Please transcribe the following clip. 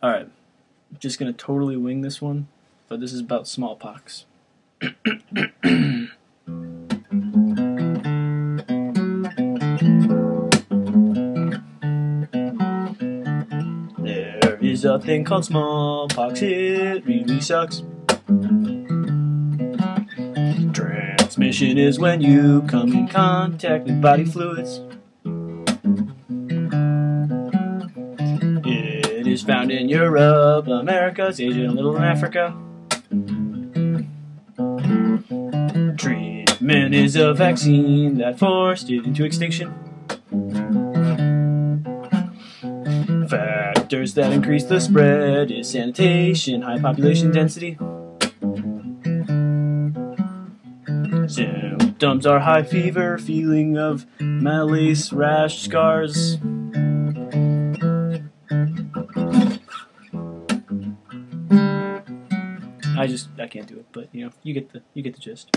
Alright, just gonna totally wing this one, but this is about smallpox. there is a thing called smallpox, it really sucks. Transmission is when you come in contact with body fluids. Is found in Europe, Americas, Asia, and little Africa. Treatment is a vaccine that forced it into extinction. Factors that increase the spread is sanitation, high population density. Symptoms are high fever, feeling of malaise, rash, scars. I mm-hmm. just I can't do it, but you know, you get the you get the gist.